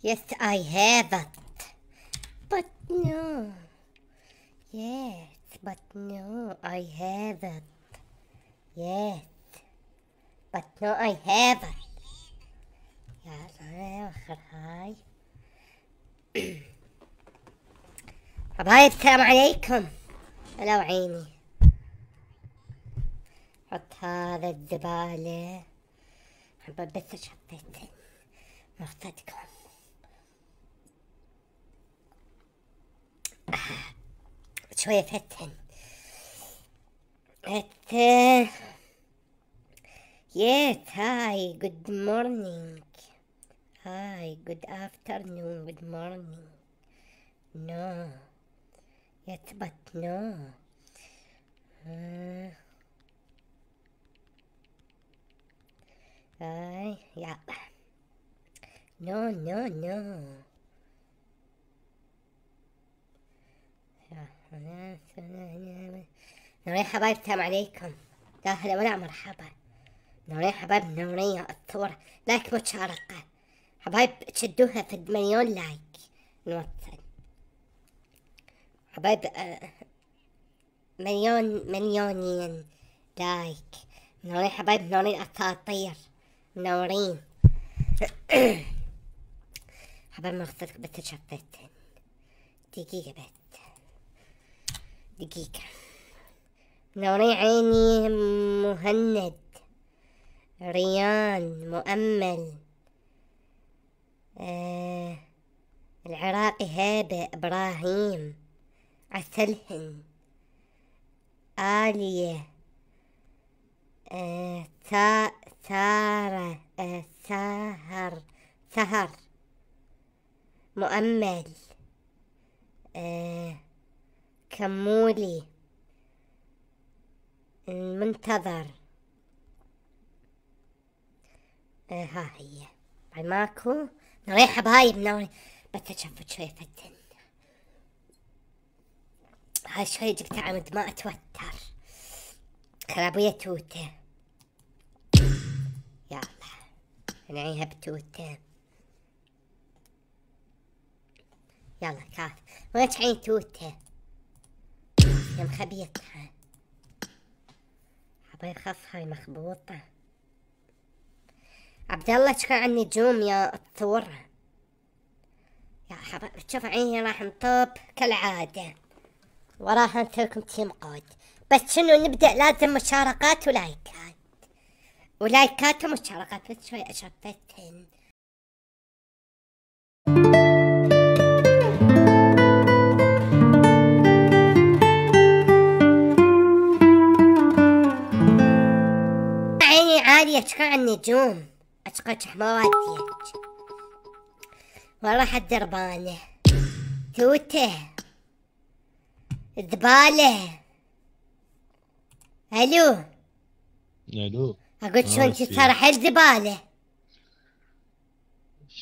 Yes, I have it. But no. Yes, but no, I have it. Yes. But no, I have it. يلا اخر هاي حبايب السلام عليكم هلا وعيني حط هذا الزبالة حبايب بس شطيت مقصدكم شوية فتن فتن Yes, hi, good morning. Hi, good afternoon, good morning. No. Yes, but no. Uh, hi, yeah. No, no, no. نورين حبايب السلام عليكم. لا هلا ولا مرحبا. نورين حبايب نورين الصور لايك مشاركة. حبايب تشدوها في مليون لايك. نوصل حبايب آه، مليون مليونين لايك. نورين حبايب نورين اساطير منورين حبايب مقصدك بس دقيقة بس. دقيقة. نوري عيني مهند. ريان مؤمل. آه العراقي هابة إبراهيم. عسلهن آلية. آه سا سارة آه سهر سهر. مؤمل. آه كمولي المنتظر. آه ها هي. بعد ماكو. نوري حبايب نوري بس أشوف شوية فتن. هاي شوية جبت عمد ما أتوتر. كرابية توتة. يلا. نعيها بتوتة. يلا كاف. وين عين توتة. يا مخبيتها حبايب خف هاي مخبوطة. عبد الله تشكى عن النجوم يا الثور يا حبايب شوف عيني راح نطب كالعادة. وراها نسويلكم تيم قود بس شنو نبدأ لازم مشاركات ولايكات. ولايكات ومشاركات بس شوي أشفتهن تشكى عن النجوم أشقى حمواتيك والله حد دربانة توتة. ذبالة. ألو. ألو. أقول آه، شو انت شي. صار حيل زبالة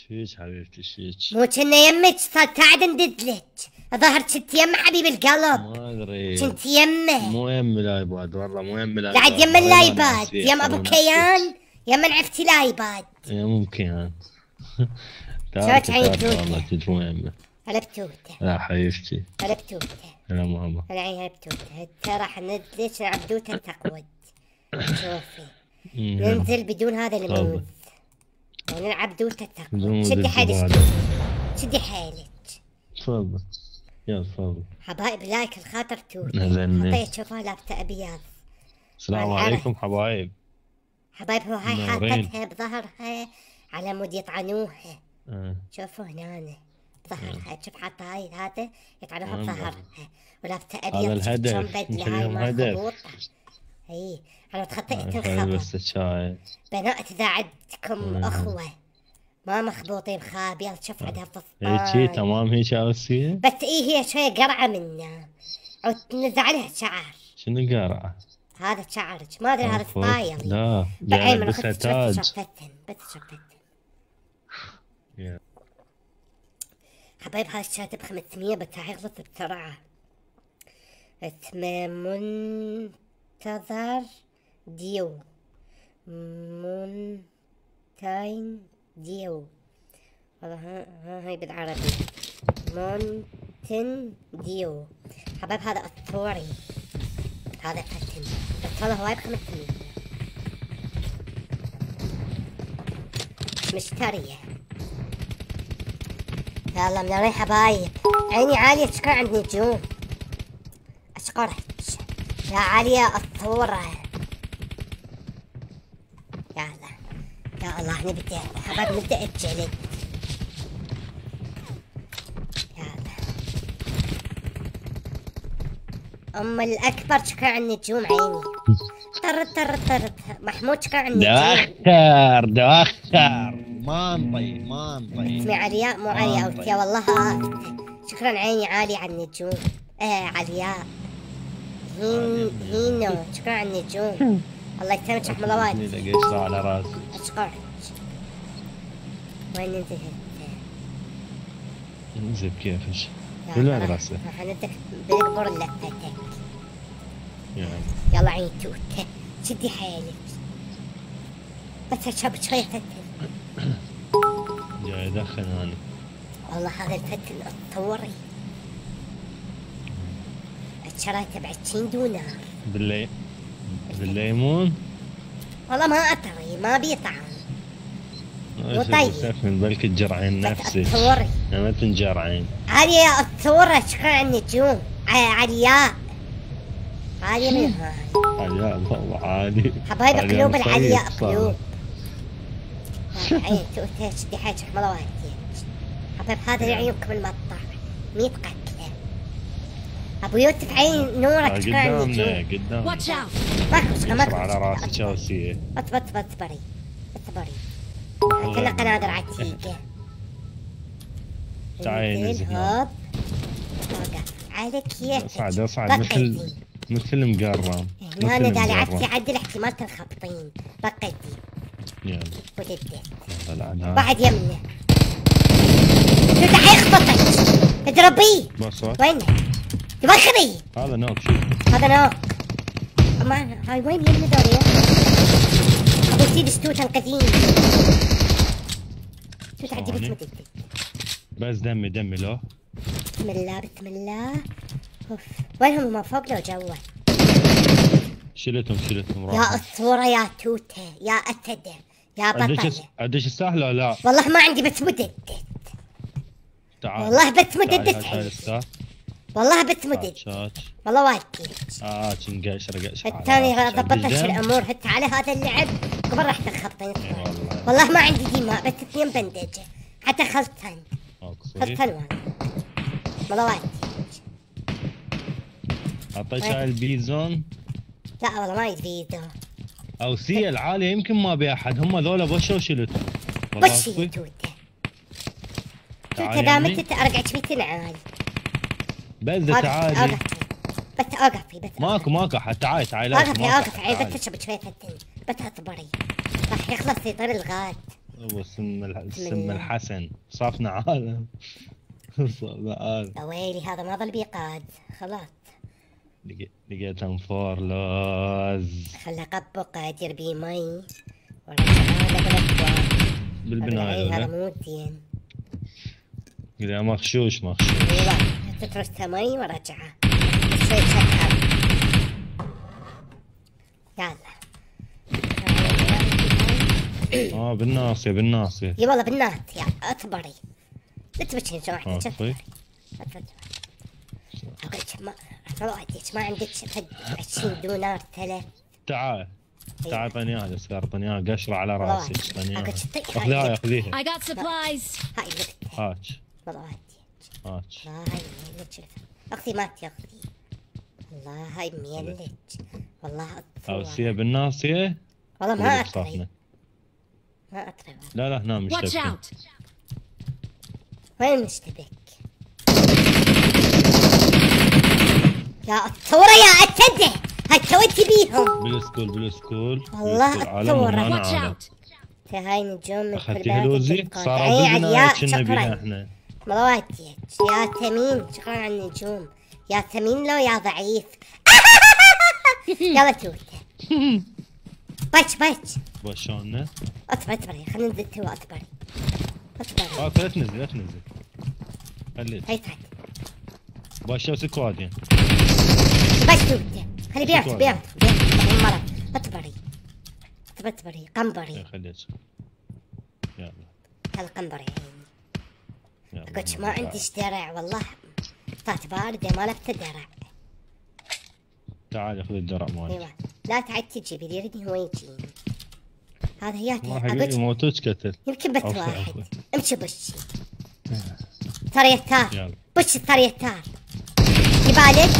شيش حبيبتي شيش مو كنا يمك صار قاعد ندزلك ظهر كنت يم حبيب القلب. ما أدري. كنت يمه. مو يم الآيباد والله مو يم الآيباد. قاعد يم نفسي يم أبو كيان. يم عرفتي لايباد نفسي. يا ممكن تعرف؟ والله كنت مو يمه هلا بتوته. لا حبيبتي. هلا بتوته. يا ماما. هلا عينها بتوته. هسه راح ننزلك نلعب دوته تقود شوفي. ننزل بدون هذا الموز. ونلعب دوته بدون تقود شدي الزبالة. شدي حيلك تفضل يلا تفضل حبايب لايك الخاطر أهلاً. حطيت شوفها لابسه أبيض السلام. عليكم حبايب حبايب هو هاي. حاطتها بظهرها على مود يطعنوها آه. شوفوا هنا بظهرها شوف حاطه هاي هذا يطعنوها آه. بظهرها ولابسه هذا ابيض الهدف. شلون بدله هاي. خبوطة اي أنا تخطيت الشاي بنات اذا عندكم آه. أخوة ما مخبوطين خابيض شوف عندها هيجي فستان تمام هيك أوسية؟ بس اي هي شوية قرعة منا أو تنزع عليها شعر. شنو قارعه؟ هذا شعرك. ما أدري هذا. ستايل. لا جاي من بس اخذت تاج شفتن بس شفتن. حبايب هاي الشات ب 500 بس حيخلص بسرعة. اسمه منتظر. ديو. مونتاين ديو. والله ها, ها هي بالعربي. مونتن ديو. حبايب هذا أسطوري. هذا فتن والله هواي بخمس سنين مشترية. يلا من الريحة حبايب. عيني عالية شكرا عند نجوم. أشكرك. يا عالية الصورة يلا يا الله نبدأ حبايب نبدأ الجلد يلا أم الأكبر شكرا عن النجوم عيني. طرت طرت طرت محمود شكرا عن النجوم دواخر دواخر. ما انطي ما انطي اسمي علياء مو علياء وتيا والله. آفت شكرا عيني عالي على النجوم إيه علياء. هين هينو شكرا على النجوم الله يسلمك احمد الله لقى قشرة على راسي اشكرك وين انتهت؟ انزل كيفش. يا بالمدرسة. خلاص، حندك بالقبر لفتك يعني يلا. عين توته شدي حيلك. بس اشرب شوية فتن جاي ادخن أنا. والله هذا الفتن اسطوري شريته ب 20 دولار باللي بالليمون. والله ما ادري ما بي طعم. مو إيش طيب. تفهم بلك الجرعين بس نفسي. اسطوري أنا ما تنجرعين. عليا اسطورة شكرا على النجوم. علياء عالية من علياء والله عادي. حبايب قلوب العلياء. قلوب عين شدي حيلك ما الله حبايب هذا يعينكم المطر ميت قتلة أبو يوسف عين نورك على قدامنا النجوم قدام Watch out! ماكو ماكو على مشكلة تشاوسية اصبر اصبر اصبري اصبري كنا قنادر عتيقة تعالي انزل، نزل. هوب. على كيفك أصعد أصعد. مثل مثل المقرم هنا دالي المقرم. عدي عدل احتمال تنخبطين رقيتي يلا. واحد يمنه شو دحين يخبطك؟ اضربيه بس وينه؟ توخري هذا نوك هذا نوع. أما هاي وين يمنه دول يا ابو سيد ستوت القديم ستوت عدي بس ثواني. مددت بس دمي دمي لو بسم الله بسم الله. أوف. وينهم ما فوق لو جوا شلتهم شلتهم يا راحوا أسطورة يا توتة يا اسد يا بطل الساحل ولا لا؟ والله ما عندي بس مددت. تعال. والله بس تعال. والله بس مددت شاتش والله وايد آه قشره قشره على الثاني. ضبطت؟ الأمور. هت على هذا اللعب. قبل راح تخبطين إي والله. ما عندي دماء بس اثنين بندجة. حتى خلطن اقصد خلطن والله وايد اعطيت هاي البيزون لا والله ما يفيدو أو سي العالية يمكن ما بي أحد. هم ذولا بشوا هي أصلي. توته؟ توته. دامت ارجع شوي تنعال بس تعالي. بس اوقفي بس ماكو ماكو حد تعالي تعالي اوقفي اوقفي. بس تشرب شوية بس أصبري. راح يخلص يطير الغاد هو سم الح... بسم سم الله. الحسن. صافنا عالم. صافنا عالم. يا ويلي هذا ما ظل بيقاد. خلاص. لقي- لقيت انفور لوز. خلى قبو قادر بي مي. بالبنايه هذا مو زين. قال يا تترسه مي ورجعه شوي شكر يلا. آه بالناصية بالناصية. اي والله بالنات يا اصبري لا تبكي شو واحدة آه، طيب. أقول لك ما عندك ما عندك فد 20 دولار ثلاث. تعال. تعال اعطيني اياها السكر اعطيني اياها قشرة على راسي اعطيني أقول اياها اخذيها هاي اخذيها I got supplies. هاي هاك والله. هاي هاك الله هاي ميلج أختي ما تاخذي والله هاي ميلج والله أو الصور سيه بالناصيه والله ما بصافنا ما والله. لا لا هنا out! وين مشتبك يا الثورة يا أتده هاي تويتي بيهم بالسكول بالسكول والله out! هاي نجوم من كل اخذتي هلوزي بالبنايه علياء كنا بيها إحنا مرواتي يا تميم شكرا على النجوم يا تميم لو يا ضعيف يلا توته باتش باتش بشونا اصبر اصبري خلينا ننزل توا اصبري اصبر آه لا تنزل لا تنزل خليك هاي تعال باشا سكوادين بس توته خلي بيعت. بيعت بيعت مرة اطبري اطبري قنبري خليك يلا هالقنبري قلت ما عنديش درع والله طلعت باردة ما لبت درع تعال خذ الدرع مالك. إيوه. لا تعد تجيبي لي يردني هو يجيني هذا هي والله حبيبي أقول موتوش قتل يمكن عفوا، واحد. امشي بشي. ترى يتار. يلا. بش ترى يتار. يبالك.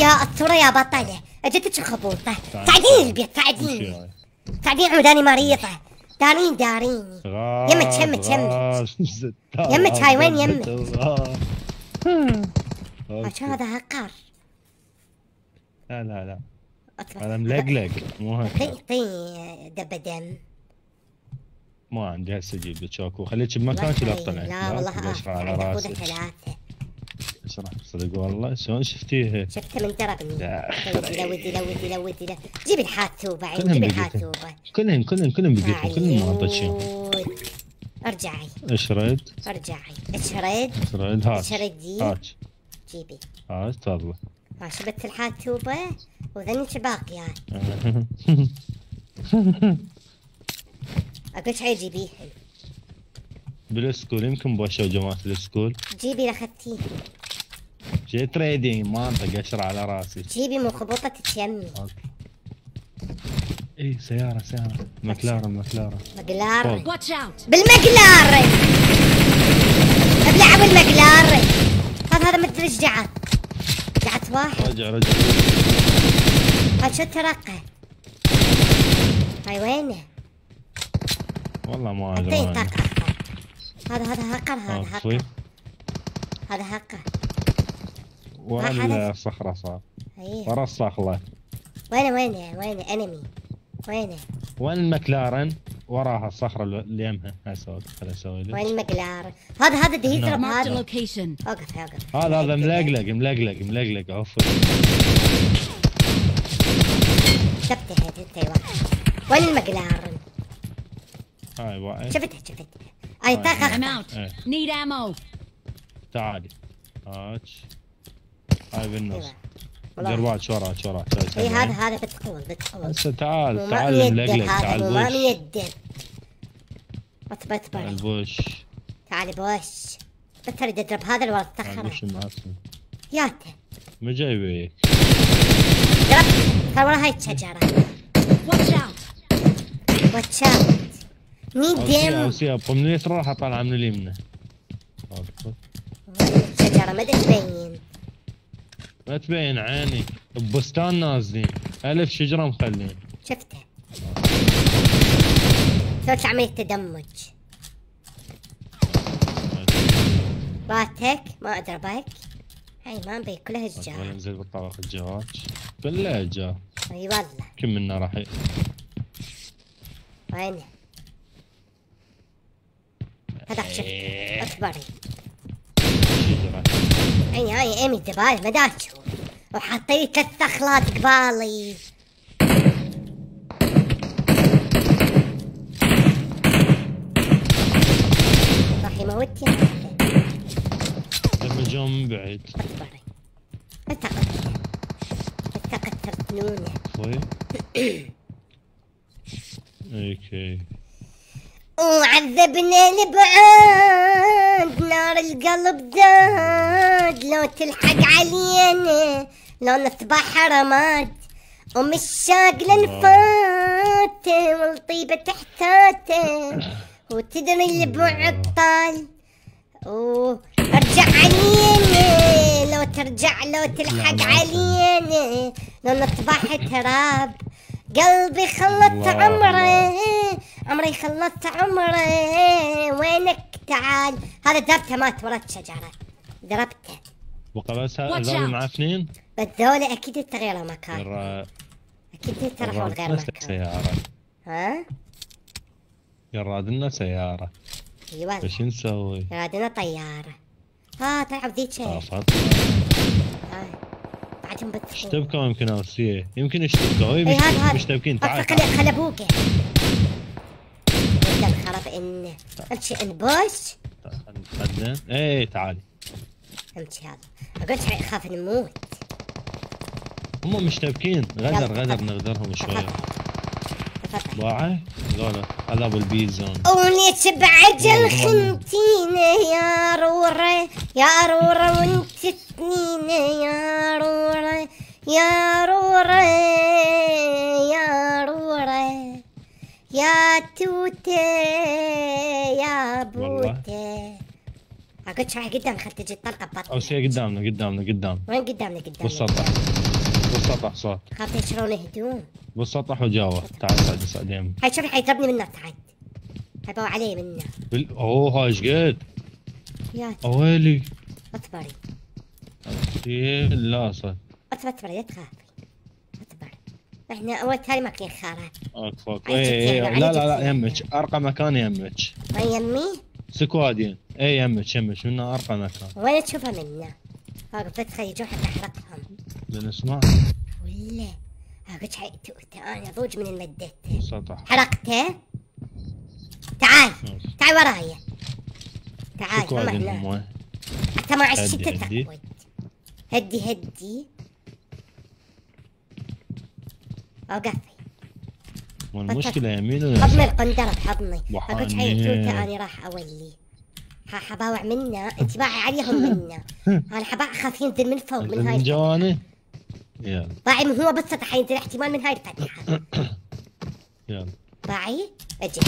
يا الثورة يا بطلة. اجتك. تعدين البيت وش تعدين هاي؟ تعدين عوداني مريضة. دارين داريني غاز يمك، يمك، يمك. يمك، هاي وين يمك؟ عشان هذا هقر لا لا لا. هذا ملقلق مو هكا. طي دب دم ما عندي هسه أجيب لك شوكو خليك بمكانك لا تطلع. لا والله تلاشخ على اشرح صدق والله. شلون شفتيها شفته من دربني لا. ودي لا ودي لا ودي لا. جيب الحاتوبة عين كلهم جيب بقيتهم. الحاتوبة كلهم كلهم كلهم بقيتهم. كلهم ما عيود. ارجعي. اشرد ارجعي. اشرد اشرد هات اشردي هات جيبي. هات تفضل. ها شبت الحاتوبة وذنك باقيات أقول شي جيبيهن بالسكول يمكن بوشوا جماعة السكول جيبي لأختي. جي تريدين ما أنطق اشر على راسي. جيبي من خبوطة يمي إي سيارة سيارة. مكلارن مكلارن out! بالمقلار ابلع بالمقلار هذا هذا مدري إيش جعت جعت واحد. رجع رجع. هذا شو ترقه هاي وينه؟ والله ما أدري هذا هذا هقر هذا طيب. هذا هقر ورا حدث. الصخرة صار؟ ورا الصخلة وينه وينه وينه انمي وينه وين المكلارن؟ وراها الصخرة اللي يمها هسه خل أسوي لك. وين المقلار هذا هذا ده يضرب Marked a هذا location. أوقف أوقف. هذا هذا ملقلق ملقلق ملقلق. عفوا شفته واحد. وين المقلار هاي واحد. شفتها شفتها أي. إيه. Need ammo. تعالي هاك هاي بالنص والله جربات وراك وراك اي هذا هذا بتقول بتقول هسه تعال تعال هذا تعال مو ما بوش ميدر اطبع اطبع تعال بوش. تعال بوش. هذا اللي تعال الصخرة بوش المعصم ياته ما جايبك ضرب ترى ورا هاي Watch out! واتشات مين اوسيا دم اوسيا من اليسرى راح طالعه من اليمنى؟ الشجرة ما تبين ما تبين عيني ببستان نازلين. ألف شجرة مخلين. شفته سويت عملية تدمج؟ راتك ما اضربك هاي ما نبي كلها ولا إشجار. نزل بالطبق الجواج؟ كله اجار أي والله. كم منا راح وينه هذاك شفته إيه. اكبري إي هاي ايمي الزباله ما دا تشوف وحطيت الثخلات قبالي. راح يموتني. لما جو من بعيد. اكبري التقط التقط ترتنونه طيب. أوكي. وعذبنا البعاد نار القلب داد. لو تلحق علينا لو نصبح رماد. ومشاق لنفاته والطيبة تحتاته وتدري اللي بعطال وارجع علينا لو ترجع لو تلحق علينا. لو نصبح تراب. قلبي خلط الله، عمره عمري خلصت عمره وينك تعال؟ هذا ضربته مات ورا الشجرة ضربته. بقى بس Watch هذول. معفنين بس ذولا أكيد تغير مكان. يرى أكيد تروحون غير يرى مكان. سيارة. ها؟ يرى لنا سيارة. إي والله. إيش نسوي؟ رادنا طيارة. ها طلعوا بذيك شيء طافت. بعدهم بتفوق اشتبكوا يمكن اوسيه يمكن يشتبكوا اي اي هذا هذا مشتبكين تعال خل تعال. خل ابوقه اخاف ان امشي انبوش نتقدم إيه تعالي. امشي هذا. أقول شيء اخاف نموت هم مشتبكين غدر غدر. نغدرهم شوية. أبو البي زون وليش بعجل خنتينا يا رورة يا رورة وانت سنينة يا رورة يا رورة يا رورة يا توتة يا بوتة. أقول شوي قدام خل تجي تطلقة أو ببطني شيء قدامنا قدامنا قدام. وين قدامنا؟ قدامنا. بالسطح. بالسطح صوت خاف يشرون هدوم. بالسطح وجاوة. تعال سعد سعد يمي هاي شوفي حيضربني منه تعال. هيبوا علي منه. بال... أوه هاي إيش قد؟ يا. أويلي. اصبري إيه، لا صد اصبر اصبر لا تخافي. اصبر إحنا أول اكفى عايزة إيه إيه تسير، لا لا لا. يمك أرقى مكان يمك ما يمي سكوادين. إيه يمك يمك منه ارقى مكان وين تشوفها منا فتخة يجون حتى احرقهم بنسمع ولا. أقول شيء توته أنا ضوج من المدة بالسطح حرقته تعال. تعال ورايا تعال هم انت ما عشت هدي، هدي. اوقفي والمشكلة يمين حضني ويسار القندرة بحضني أقول شيء وحاني. توته أنا راح أولي. حباوع منا انت باعي عليهم منا. أنا حباوع اخاف ينزل من فوق من هاي من جواني يلا. باعي من هو بس حينزل احتمال من هاي الفتحة. يلا. باعي أجي.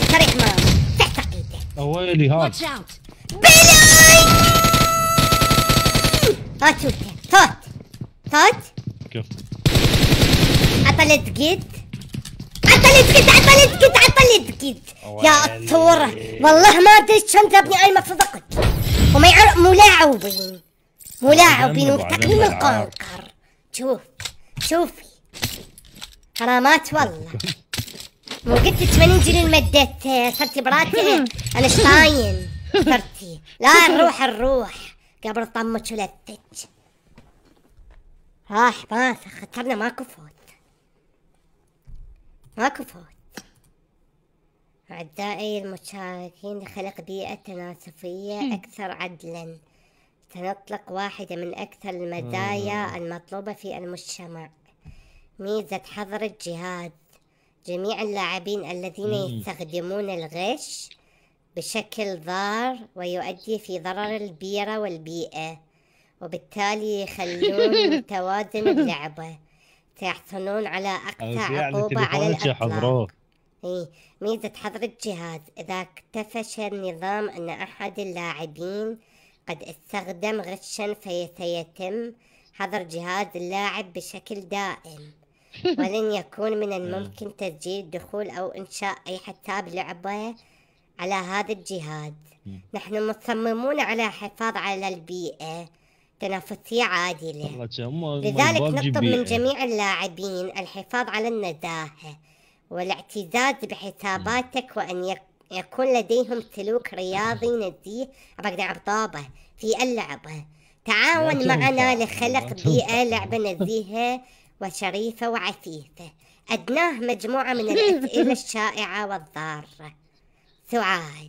استريح ماما تحت ايده أويلي هاد. Watch out! ها توته صوت صوت كيف عطل دقيت عطل دقيت عطل دقيت عطل دقيت يا الثورة والله ما ادري شلون جابني أي مفضقت وما يعرف ملاعبين ملاعبين وتقليم. القنقر شوف شوفي حرامات والله. مو قلت لك ما نجي للمدة صرتي براتي أنا شطاين صرتي لا نروح نروح قبل طمك ولدتك راح ما خطرنا ماكو فوت. ماكو فوت أعزائي المشاركين لخلق بيئة تنافسية أكثر عدلا. سنطلق واحدة من أكثر المزايا المطلوبة في المجتمع. ميزة حظر الجهاز. جميع اللاعبين الذين يستخدمون الغش بشكل ضار ويؤدي في ضرر البيئة والبيئة وبالتالي يخلون توازن اللعبة. سيحصلون على أقصى يعني عقوبة على الإطلاق. إيه ميزة حظر الجهاز إذا اكتشف النظام أن أحد اللاعبين قد استخدم غشا فسيتم حظر جهاز اللاعب بشكل دائم. ولن يكون من الممكن تسجيل الدخول أو إنشاء أي حساب لعبة على هذا الجهاز. نحن مصممون على الحفاظ على البيئة. تنافسية عادلة لذلك نطلب من بيئة. جميع اللاعبين الحفاظ على النزاهة والاعتزاز بحساباتك وأن يك- يكون لديهم سلوك رياضي نزيه. أبغى عبطابة في اللعبة تعاون معنا. لخلق بيئة. لعبة نزيهة وشريفة وعفيفة أدناه مجموعة من الأسئلة الشائعة والضارة. سؤال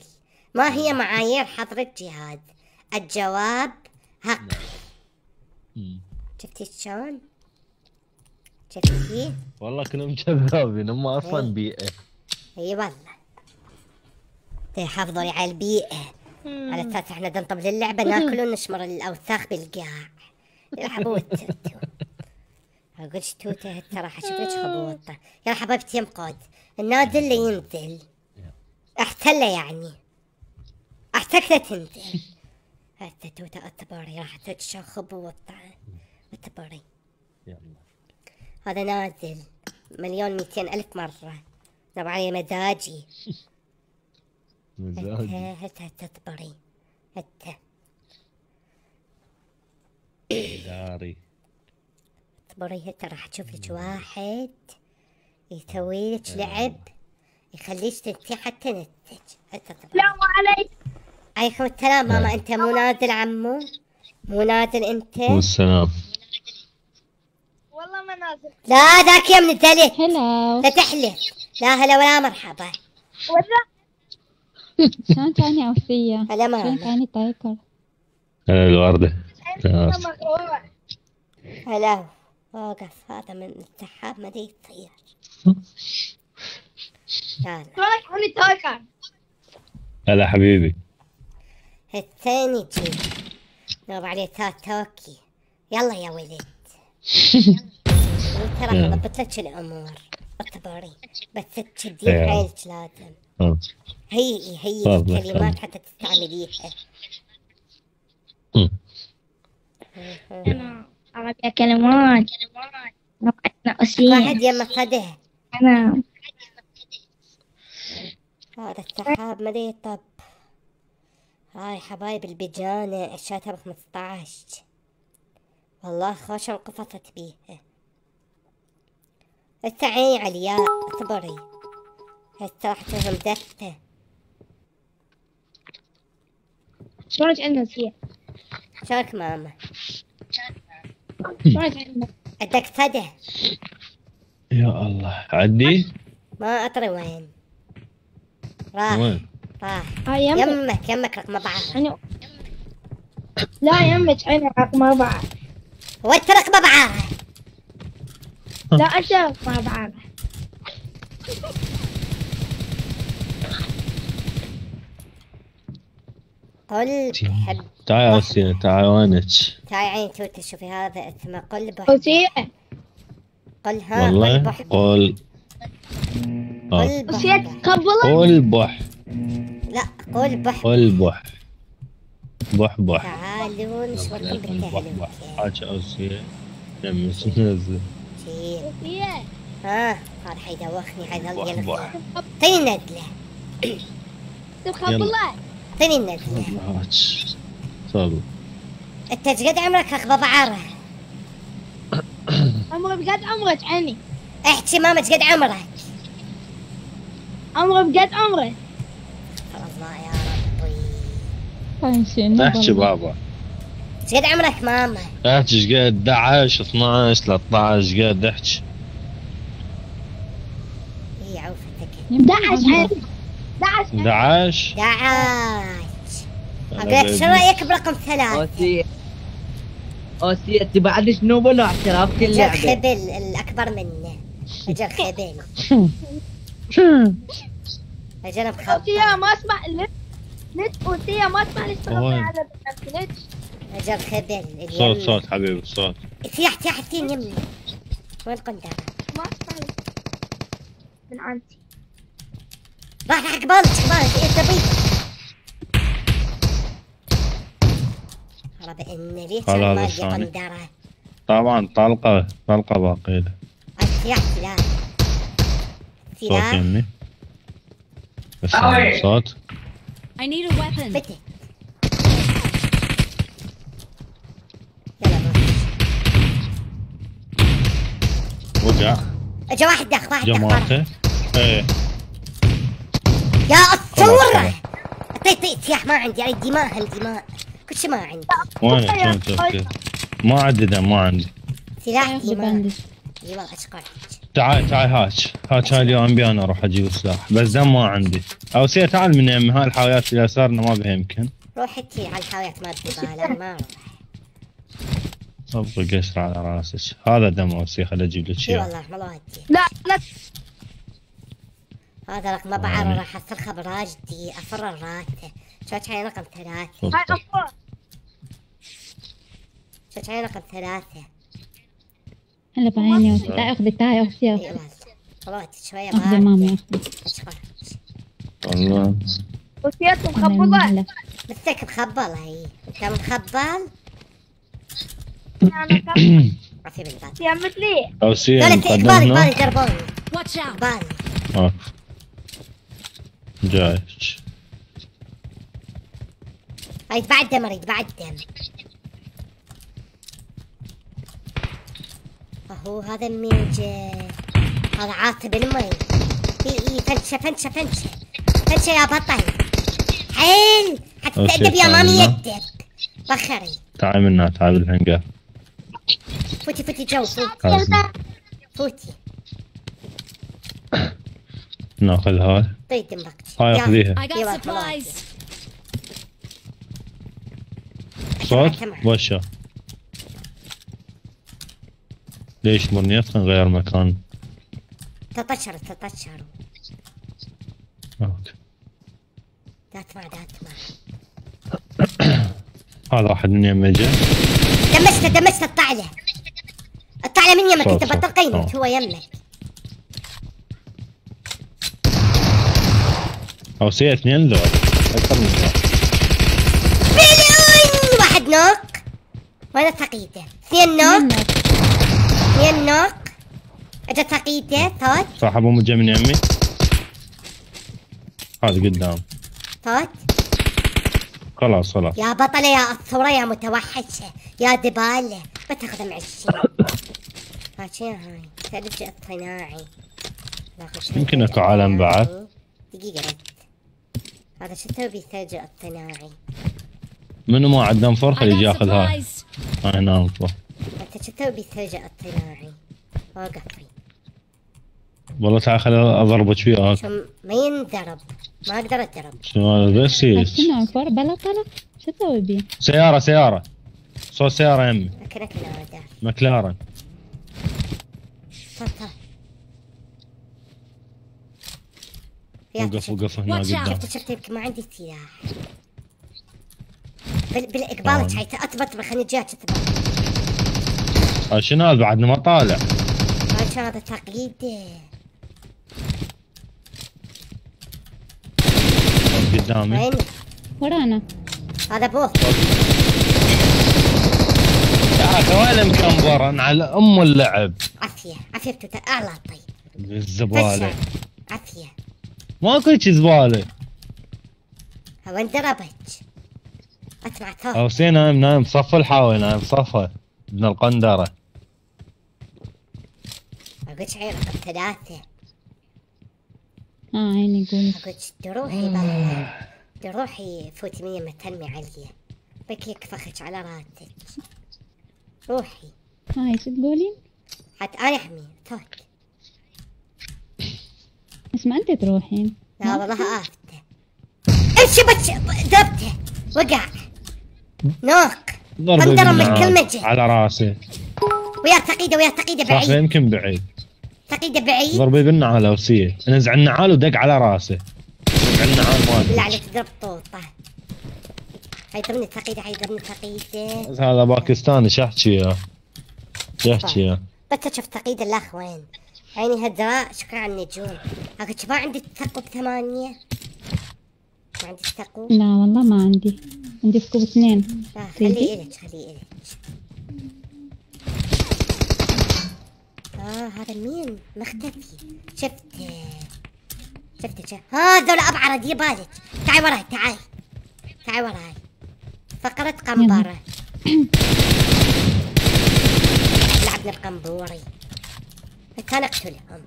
ما هي معايير حظر الجهاز؟ الجواب هق. شفتي شلون شفتي والله كلهم كذابين هم أصلا بيئة. اي والله. يحافظوا لي على البيئة. على أساس إحنا ننطب للعبة ناكل ونشمر الأوساخ بالقاع. يلعبوا التوتو أقول توته الصراحة شوف لك خبوطة يا حبيبتي يمقود النازل اللي ينزل. احسن له يعني. احسك له تنزل. هسه توته اصبري راح خبوطة اصبري يلا. هذا نازل مليون ميتين ألف مرة. طبعا علي مزاجي. مزاج هتا هتا تصبري هتا داري. اصبري هتا راح تشوف لك واحد يسوي لك لعب يخليك تنتي حتى نتج هتا تصبري السلام عليكم. عليكم السلام ماما أنت مو نازل عمو؟ مو نازل أنت؟ والسلام. والله ما نازل. لا ذاك يوم نزلت. Hello. لا تحلف. لا هلا ولا مرحبا. شلون تعني أوسية؟ هلا شلون ماما تعني تايكر؟ هلا الوردة. هلا. وقف هذا من السحاب ما أدري يطير يلا. هلا حبيبي. الثاني جي. نوب عليه ثلاث توكي يلا يا ولد. ترى يلا. ضبط لك الأمور اصبري. بس تشدين. حيلك لازم. هي هي الكلمات. حتى تستعمليها. أنا عربية كلمات. أنا أسير. واحد يما صدى أنا. هذا السحاب ما ادري طب هاي حبايب البيجانة اشتريتها ب 15 والله خوش انقفصت بيها هسه عيني علياء اصبري هسه راح تهم دفة شلونك عندنا أسير شارك ماما؟ شلونك عندنا عندك صدى؟ يا الله. عدي ما أدري وين. راح. وين؟ راح هاي يمك. يمك يمك رقم أربعة. أنا لا يمك. أنا رقم أربعة. وانت رقم أربعة؟ لا أنت رقم أربعة. قل بحب تعال اوسية تعال وينك؟ تعي عين تويتر شوفي هذا اسمه. قل بحب. أسير قل ها قل والله بحب. قول آه. قل أسير بحب تقبلت قول بح لا قل بحب قول بح بح بح تعالوا بح بالتهلوك بح حاجة نزل جيب أسير ها هذا حيدوخني بح بح اعطيني الندلة تقبلت اعطيني الندلة هاك صل انت إيش قد عمرك رقبة بعرة عمري بقد عمرك عني احكي ماما إيش قد عمرك؟ عمري بقد عمرك الله يا ربي احكي. بابا. إيش قد عمرك ماما. احكي إيش قد 11 12 13 قد احكي هي عوفتك يمكن 11 عمره. عني 11 11 دعاش أقول شو رأيك برقم ثلاث أوسي. أوسي انت بعد شنو بلو اعتراف كل أجل لعبة؟ خبل الأكبر منه أجل خبل أجل مخبط أوسيا ما أسمع لت لت أوسيا ما أسمع وين؟ على لت أجل خبل صوت صوت حبيبي صوت. سياح سياحتين يمي وين قندرة ما أسمع من عندي. راح حق بالك بالك إيه تبي؟ ربع النبي هلا هذا ما. قندرة. طبعا طلقة طلقة باقي له صوت يمي بس صوت؟ I need a weapon. فتح بروح وقع اجا واحد دخ واحد دخ. جماعته إيه. يا الثورة خلاص. طيب طيب سياح ما عندي. أي دماء هالدماء. كل شيء ما عندي. وين كنت ما عندي دم ما عندي. سلاح دماء. إي والله اشكرك تعال تعال هاك هاك هاي اليوم بي أنا أروح أجيب السلاح بس دم ما عندي. أو سي تعال من يمي هاي الحاويات اللي يسارنا ما بها يمكن. روح انتي على الحاويات ما أنا ما أروح صب قشر على راسك. هذا دم أو سي خل أجيب لك إي اياه والله ما ودي لا لا. هذا رقم بعرة راح استرخى براجدي أفر الراتة شوش هاي رقم ثلاثة؟ هاي. أفضل شوش هاي رقم ثلاثة؟ هلا بعيني أوسي تعي أخذي تعي أوسي والله والله شوية أخذي مامي أخذي. والله. أوسيا هلا مخبلة. مسك مخبل هي. انت مخبل. أوسيا مثلي أو سي لا لا اقبال مقدم اقبال هنا يضربوني Watch out. اقبال آه. جايك هاي يتبع الدم أهو هذا جاء هذا عاطب المي اي إي فنشة فنشة فنشة. فنشة يا بطل. حيل! حتى أوكي، تأدب يا مامي. يدب بخري تعال منا تعال بالهنجر فوتي فوتي جو فوتي. فوتي. ناخذ هاي. طيب دمك هاي supplies. صوت؟ وشا ليش مرنيت خلينا نغير مكان؟ تطشر تطشر أوكي. داتما داتما هذا واحد من يم جا دمجته دمجته اطلع له اطلع له من يمك أنت. بطل قيمة آه. هو يمك. أو سي اثنين ذول أكثر من ذول واحد نوك. وأنا ثقيته اثنين نوك. اثنين نوك اجا ثقيته ثوت صاحب ام جا من يمي. هذا قدام. ثوت خلاص خلاص. يا بطلة يا الثورة يا متوحشة يا دبالة. ما تأخذ معشين هاتشي هاي. ثلج اصطناعي يمكن أكو عالم. بعد. دقيقة هذا شو تسوي بالثلج الاصطناعي منو ما I خليه يجي ياخذ هاي. هاي هنا انت شو تسوي بالثلج الاصطناعي وقفي والله تعال خليني اضربك وياك شو ما ينضرب ما أقدر اضرب شنو هذا؟ بس. شنو انفر بلا طلق شو تسوي؟ بيه؟ سيارة سيارة. صوت سيارة يمي مكلارن يا وقف وقف هنا. قدام. ما عندي سلاح بال بالإقبال طبعاً. شايت اثبت خليني جاك هاي شنو هذا بعدنا ما طالع. هذا تقييد قدامي. وين؟ ورانا هذا بوث يا أخي وين مكمبرن على أم اللعب. عافية عافية بتوتا أعلى طيب. بالزبالة فشل عافية. ماكو هيك زبالة. هو انضربت أسمع ثوب سي نايم نايم صف الحاوي نايم صفه ابن القندرة. أقول شعير رقم ثلاثة. آه عيني يقول. أقول دروحي بالله دروحي فوت مية متنمي عليا. بك يكفخك على راتك. روحي. هاي شو تقولين؟ حتى أنا أحمي. ثوت اسمع أنت تروحين. لا والله آفتة. امشي بس ضربته. وقع. نوك انضرب من بالنعال كل مجه على راسي. ويا صاحبي بعيد. يمكن بعيد. ثقيده بعيد. ضربي بالنعال اوسيه نزع النعال ودق على راسه نزع النعال بالله مالته عليك تضرب طوطة. هاي ضربني ثقيده هاي ضربني ثقيده بس هذا باكستاني شو أحكي يا؟ شو أحكي يا؟ بس شوف ثقيده الاخ وين عيني هدراء شكرا على النجوم. أقول ما عندي ثقب ثمانية؟ ما عندي ثقب لا والله ما عندي. عندي سكوب اثنين؟ خليه إلك خليه إلك. آه هذا مين؟ مختفي. شفته شفته شفت هذول أبعرة دي بالك. تعي وراي تعي. تعي وراي. فقرة قنبرة. لعبنا بقنبوري كان أقتلهم.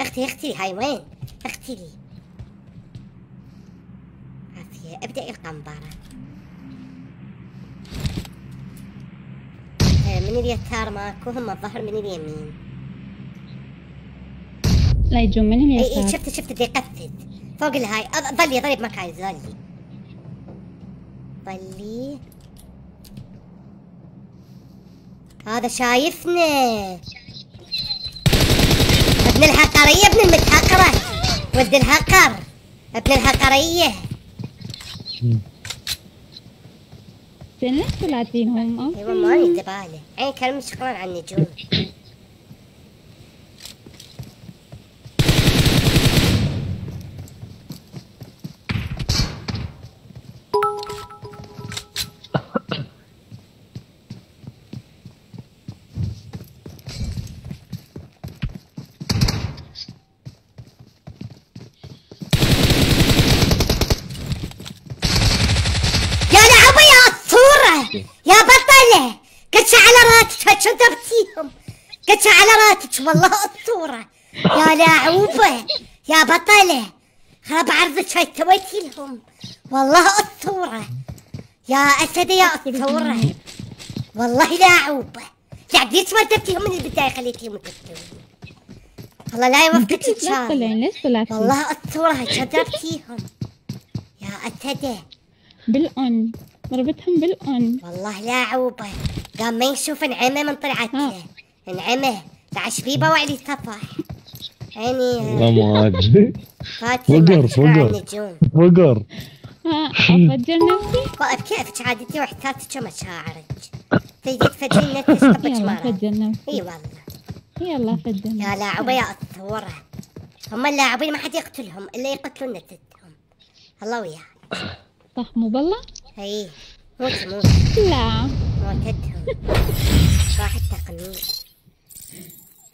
أختي أختي هاي وين؟ أختي لي. عافية ابدأي القنبرة آه، من اليسار ماكو هم الظهر من اليمين. لا يجون من إي إي اليسار شفت شفت يقفز. فوق الهاي. ظلي ظلي بمكاني ظلي. ظلي. هذا شايفنا. ابن الهقرية ابن المتهقرة ولد الهقر ابن الهقرية زين ليش طلعتيهم؟ أيوه ماني زبالة عين كلمة شكرا على النجوم يا لعبة يا الصورة يا بطلة قلت على راتك شو ضربتيهم قلت على راتك والله الصورة يا لعوبة يا بطلة. خرب بعرضك شو سويتي لهم. والله الصورة يا أسد يا الصورة والله لعوبة يعني ليش ما ضربتيهم من البداية؟ خليتيهم يقتلون والله لا يوفقك إن شاء الله؟ والله الثورة جدرتيهم يا أتدى بالأون ضربتهم بالأون والله لا عوبة قام ما يشوف نعمة من طلعته. نعمة لا شبيبة وعلي طفح عيني. لا ما أدري. فاتن وقر، ما تشعر وقر. النجوم. وقر ها أفجر نفسي؟ والله بكيفك عادتي واحتاجتك ومشاعرك تجي تفجرين انت مرة نفسي. إي والله. يلا أفجر يا لاعبة يا الثورة. هم اللاعبين ما حد يقتلهم إلا يقتلون نتتهم الله وياك. صح مو بالله؟ إي. موت موت. لا. موتتهم. راح التقنين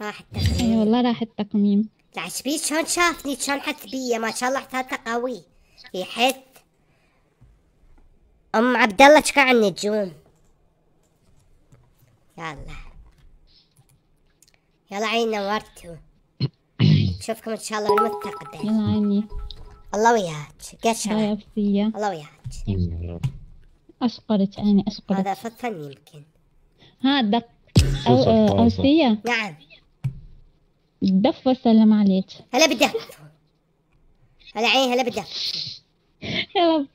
راح اي التقنين والله راح التقميم العشبي شلون شافني؟ شلون حس بيا ما شاء الله احساسه قوي يحس أم عبد الله شكا عن النجوم. يلا. يلا عين نورتوا نشوفكم إن شاء الله بالمستقبل. يلا عيني. الله وياك. قشرة أفسية الله وياك. أشقرك عيني أشقرك هذا فصل يمكن. ها دق. أو. أوسية؟ نعم. دف وسلم عليك. هلا بدف هلا عين هلا بدف يلا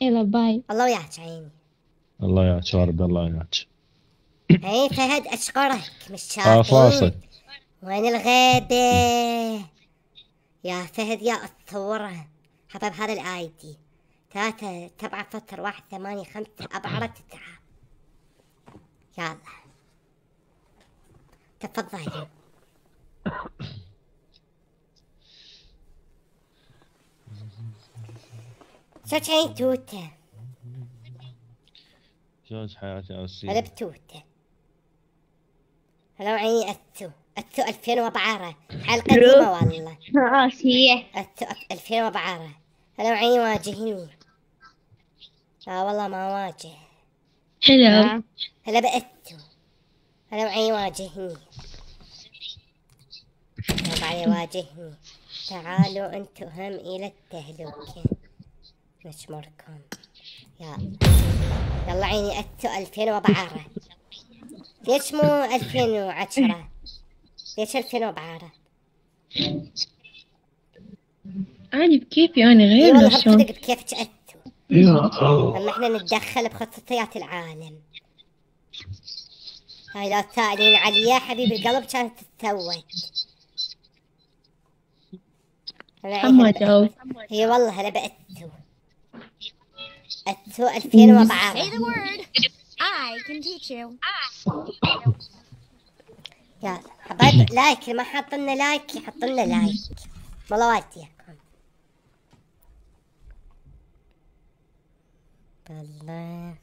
يلا باي. الله وياك عيني. الله يا شارد الله ياك. عين فهد اشكرك مش آه فاصل. وين الغيبة؟ يا فهد يا الثورة حباب هذا ال ID. ثلاثة سبعة صفر واحد ثمانية خمسة أربعة تسعة. يلا. تفضل. شو عين توتة. شلون حياتي هلا اسير بتوتة. هلا عيني أتو أتو ألفين وبعارة حلقة قديمة والله. آسية أتو ألفين وبعارة هلا عيني واجهني. لا والله ما واجه. حلو. هلا بأتو. هلا عيني واجهني. بعدين واجهني تعالوا انتو هم إلى التهلكة نشمركم يلا يلا عيني أتو ألفين وبعارة. ليش مو ألفين وعشرة؟ ليش ألفين وبعارة؟ أنا بكيفي أنا اي غير والله لو هم شلون صدق بكيف تأتوا لما إحنا نتدخل بخصوصيات العالم. هاي لا تسألين علي يا حبيب القلب كانت تتسوى ما جاوب اي والله هلا بأتو أتو ألفين Say وبعارة the word. I can teach you. يلا حبايب لايك اللي ما حاط لنا لايك يحط لنا لايك والله. واديكم بالله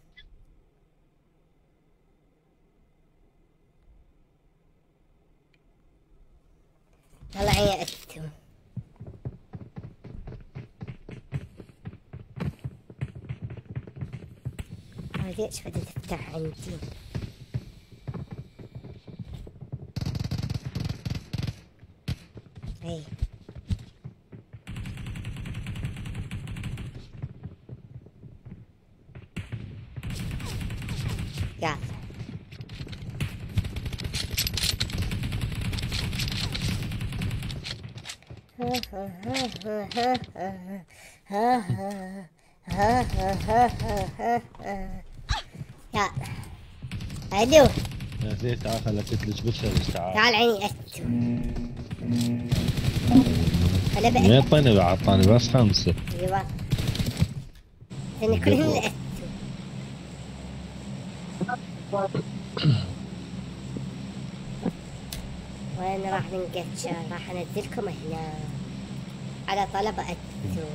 يلا عيا أتو هذه ايش بدها تفتح عندي ايه يلا يلا. ألو نسيت تعال خليت لك بالثلج تعال تعال عيني أتو هلا بأتو ما يعطيني بعد عطاني بس خمسة. أيوه. لأن كلهن الأتو وين راح ننقتش راح أنزلكم هنا. على طلب أتو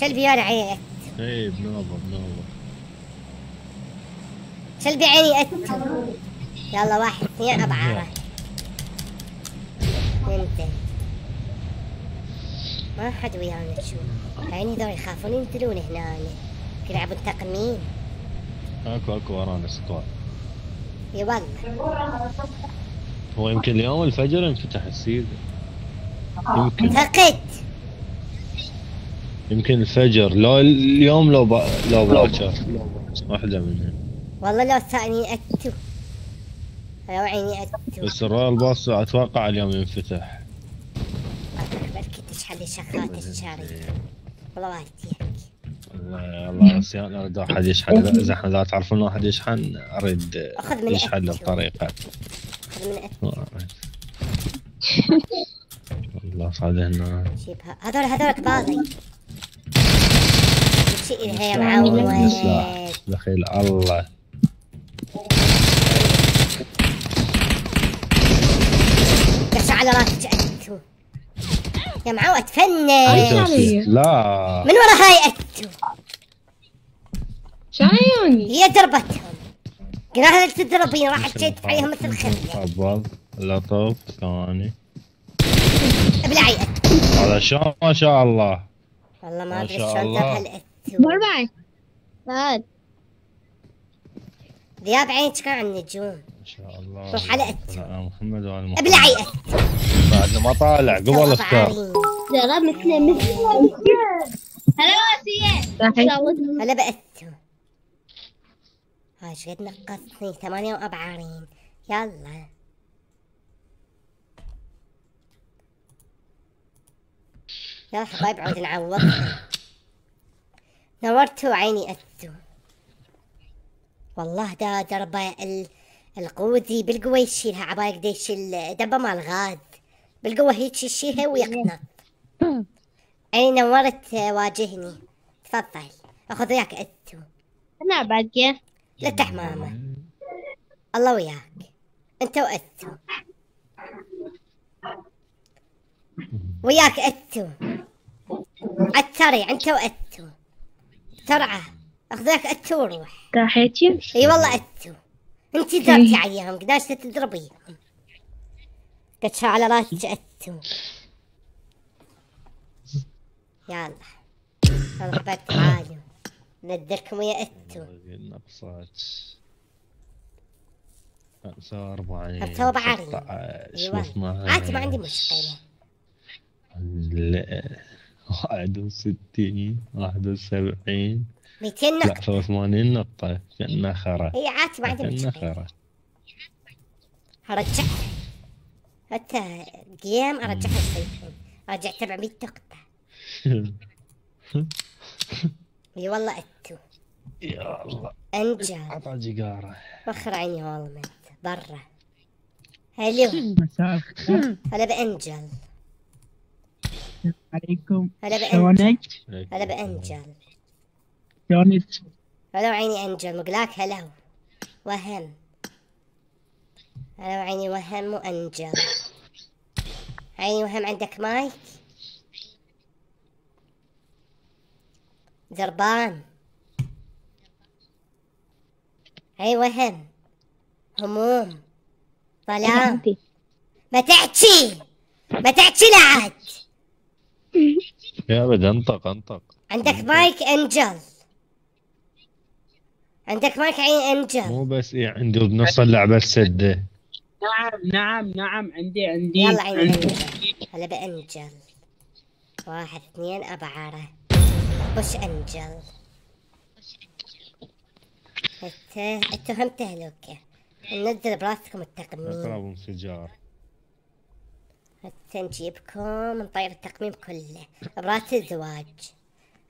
شلبي أنا عيني أتو اي بنوبه بنوبه شلبي عيني أتو يلا واحد اثنين أبعارة انت ما حد ويانا تشوف عيني ذول يخافون ينزلون هنا. يلعبون تقميم أكو أكو ورانا سكواد. اي والله هو يمكن اليوم الفجر ينفتح ال season يمكن. فقد يمكن الفجر. لو اليوم لو با... لو باكر. واحدة منهم. والله لو سألني أتو لو عيني أتو بس ال Royal Pass أتوقع اليوم ينفتح. عندي شخات الشاري والله وايد والله والله أنا أريد واحد يشحن. اذا إحنا لا تعرفون واحد يشحن أريد يشحن. بطريقه خذ من والله. صاد هنا هذول هذول يا سلاح معود دخيل الله. قش على راسك يا معود فنن. لا. من ورا هاي أتو شايوني هي دربتهم. قلنا لك تضربين راح تجيت عليهم مثل خله تفضل. لطف ثاني ابلعي هذا شو؟ ما شاء الله. والله ما أدري شلون. ذبح الأتو مربعي بعد ذياب عينك كان عن النجوم ما شاء الله. روح على. صل على محمد وعلى محمد. أبلعي أتو بعد ما طالع قبل الافطار جرب مثل مثل. هلا واسية. هلا بأتو هاي إيش قد نقصتني ثمانية وأربعين. يلا. يلا حبايب عود نعوض نورتوا عيني أتو والله دا دربة ال... القوة بالقوة يشيلها عباية قد يشيل دبة مال غاز بالقوة هيك يشيلها ويقنط عيني نورت واجهني؟ تفضل أخذ وياك أتو أنا بعد كيف لا تحمامة. الله وياك. أنت وأتو وياك أتو عالسريع أنت وأتو سرعة اخذ وياك أتو وروح راحتي إي والله أتو. أنت ضربتي عليهم قداش تضربيهم قد على راسك أتو. يلا. يلا حبايب تعالوا ندركم ويا أتو. نقصات خمسة وأربعين خمسة وأربعين. 16 أيوه 12 عادي ما عندي مشكلة. لا واحد وستين واحد وسبعين. 200 لا نقطة 83 نقطة. كأنها خرا هي عادي ما عندي كأنها خرا هرجع. حتى قيام أرجعها الصيفين أرجع 700 نقطة. إي والله أتو. يا الله. انجل عطى جيجارة. وخر عيني والمنت برا. هلو. مساء الخير هلا بأنجل. عليكم. هلا بأنجل. شلونك؟ هلا بأنجل. شلونك؟ هلا عيني أنجل مقلاك هلا. وهم هلا عيني وهم وانجل عيني وهم عندك مايك؟ زربان. اي وهم هموم. ظلام. ما تحكي ما تحكي لعد! يا أبد أنطق أنطق. عندك مايك أنجل. عندك مايك عين انجل مو بس إيه عندي بنص اللعبة السدة نعم نعم نعم. عندي عندي. يلا عيني. عندي. انجل هلا بانجل واحد اثنين ابعره وش انجل أنت انتو تهلكة ننزل براسكم التقميم. اضرب انفجار. حتى نجيبكم نطير التقميم كله. براس الزواج.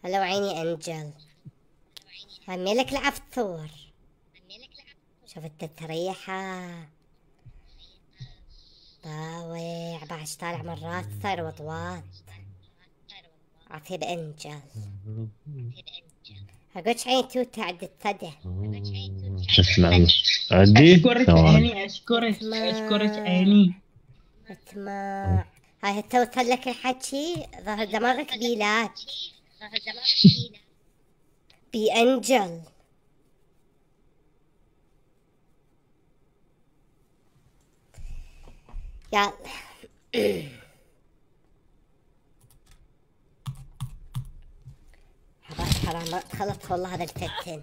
هلا وعيني انجل همي لك العفثور شفت التريحة طاوع بعد طالع من راس صاير وطواط عطيه بانجل اقولش عين توتا عند الثدى عندي؟ أشكرك عيني أشكرك أشكرك عيني. اسمع هاي توصل لك الحكي. ظهر دماغك بيلات. بأنجل. يلا حرام. خلصت والله هذا الفتن